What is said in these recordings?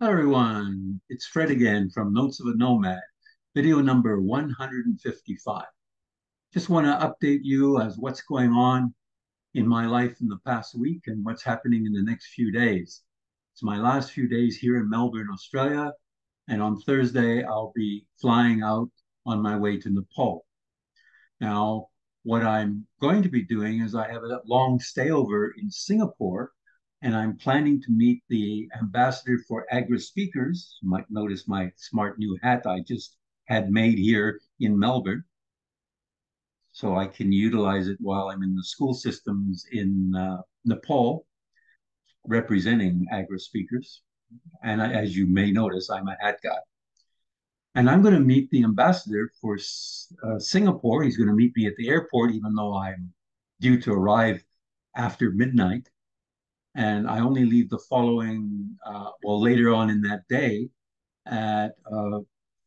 Hello, everyone. It's Fred again from Notes of a Nomad, video number 155. Just want to update you as what's going on in my life in the past week and what's happening in the next few days. It's my last few days here in Melbourne, Australia, and on Thursday I'll be flying out on my way to Nepal. Now, what I'm going to be doing is I have a long stayover in Singapore and I'm planning to meet the ambassador for Agora Speakers. You might notice my smart new hat I just had made here in Melbourne. So I can utilize it while I'm in the school systems in uh, Nepal, representing Agora Speakers. And I, as you may notice, I'm a hat guy. And I'm going to meet the ambassador for uh, Singapore. He's going to meet me at the airport, even though I'm due to arrive after midnight and I only leave the following, uh, well, later on in that day at, uh,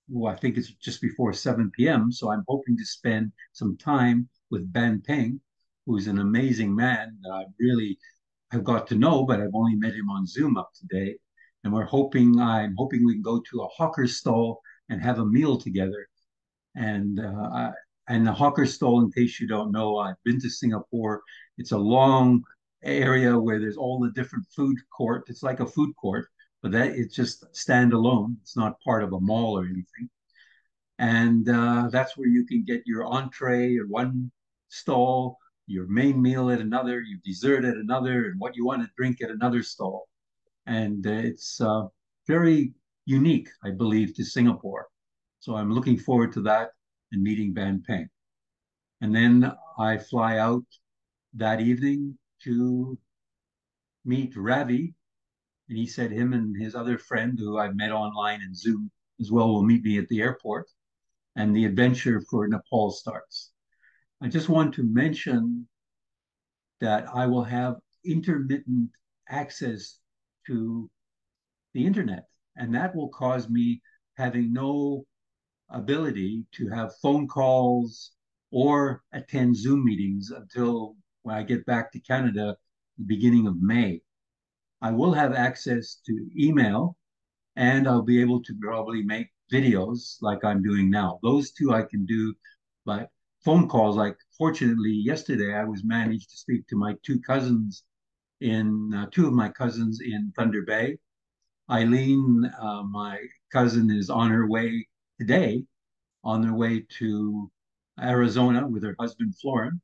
well, I think it's just before 7 p.m. So I'm hoping to spend some time with Ben Peng, who's an amazing man that I really have got to know, but I've only met him on Zoom up to date. And we're hoping, I'm hoping we can go to a hawker stall and have a meal together. And uh, I, and the hawker stall, in case you don't know, I've been to Singapore. It's a long area where there's all the different food court. It's like a food court, but that it's just standalone. It's not part of a mall or anything. And uh, that's where you can get your entree at one stall, your main meal at another, your dessert at another, and what you want to drink at another stall. And uh, it's uh, very unique, I believe, to Singapore. So I'm looking forward to that and meeting Ben Peng. And then I fly out that evening to meet Ravi. And he said him and his other friend, who I met online in Zoom as well, will meet me at the airport. And the adventure for Nepal starts. I just want to mention that I will have intermittent access to the internet. And that will cause me having no ability to have phone calls or attend Zoom meetings until when I get back to Canada, the beginning of May. I will have access to email and I'll be able to probably make videos like I'm doing now. Those two I can do, but phone calls, like fortunately yesterday I was managed to speak to my two cousins in, uh, two of my cousins in Thunder Bay. Eileen, uh, my cousin, is on her way today, on their way to Arizona with her husband, Florin.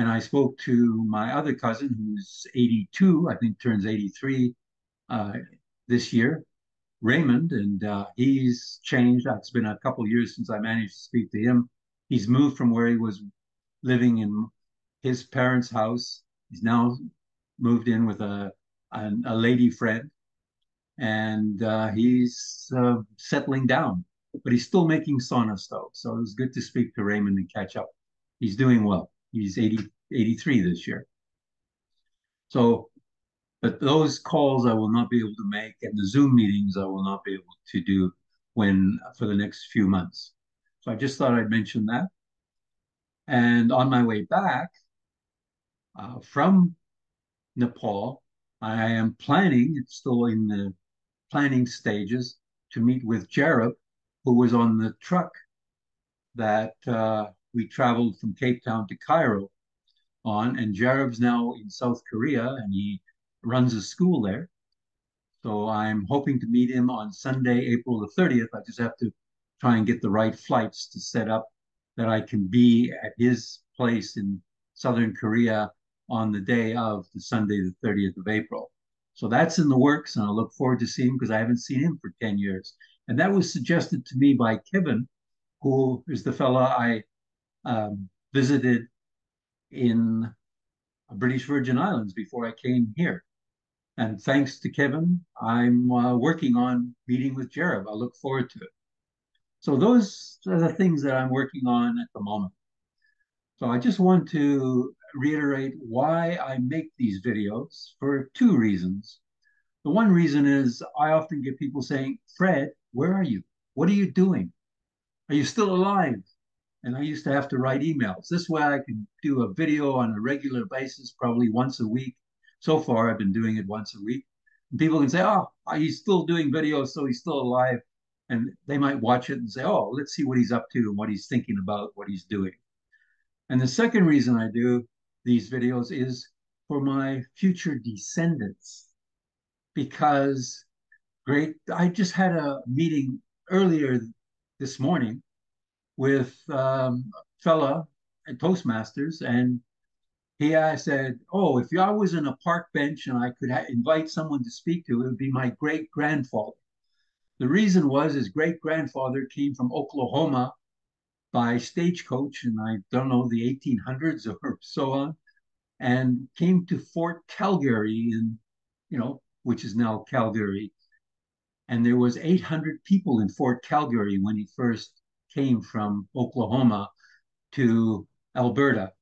And I spoke to my other cousin, who's 82, I think turns 83 uh, this year, Raymond, and uh, he's changed. It's been a couple years since I managed to speak to him. He's moved from where he was living in his parents' house. He's now moved in with a a, a lady friend, and uh, he's uh, settling down. But he's still making sauna stoves, so it was good to speak to Raymond and catch up. He's doing well. He's 80, 83 this year. So, but those calls I will not be able to make, and the Zoom meetings I will not be able to do when for the next few months. So I just thought I'd mention that. And on my way back uh, from Nepal, I am planning, it's still in the planning stages, to meet with Jared, who was on the truck that uh, we traveled from Cape Town to Cairo on, and Jared's now in South Korea and he runs a school there. So I'm hoping to meet him on Sunday, April the 30th. I just have to try and get the right flights to set up that I can be at his place in Southern Korea on the day of the Sunday, the 30th of April. So that's in the works, and I look forward to seeing him because I haven't seen him for 10 years. And that was suggested to me by Kevin, who is the fellow I um, visited in British Virgin Islands before I came here. And thanks to Kevin, I'm uh, working on meeting with Jared. I look forward to it. So those are the things that I'm working on at the moment. So I just want to reiterate why I make these videos for two reasons. The one reason is I often get people saying, Fred, where are you? What are you doing? Are you still alive? And I used to have to write emails. This way I can do a video on a regular basis, probably once a week. So far, I've been doing it once a week. people can say, oh, he's still doing videos, so he's still alive. And they might watch it and say, oh, let's see what he's up to and what he's thinking about, what he's doing. And the second reason I do these videos is for my future descendants, because great, I just had a meeting earlier this morning with um, a fella at Toastmasters, and he I said, "Oh, if I was in a park bench and I could invite someone to speak to, it would be my great grandfather." The reason was his great grandfather came from Oklahoma by stagecoach, and I don't know the 1800s or so on, and came to Fort Calgary in, you know, which is now Calgary, and there was 800 people in Fort Calgary when he first came from Oklahoma to Alberta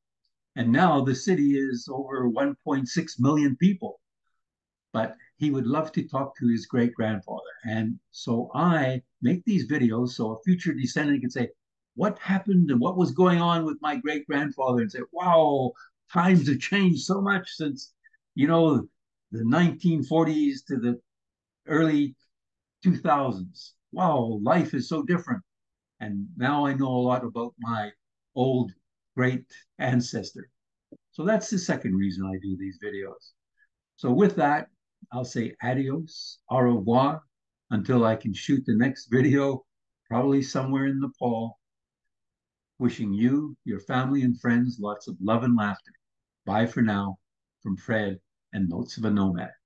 and now the city is over 1.6 million people. But he would love to talk to his great grandfather. And so I make these videos so a future descendant can say, What happened and what was going on with my great grandfather? And say, Wow, times have changed so much since, you know, the 1940s to the early 2000s. Wow, life is so different. And now I know a lot about my old great ancestor. So that's the second reason I do these videos. So with that, I'll say adios, au revoir, until I can shoot the next video, probably somewhere in Nepal. Wishing you, your family, and friends lots of love and laughter. Bye for now from Fred and Notes of a Nomad.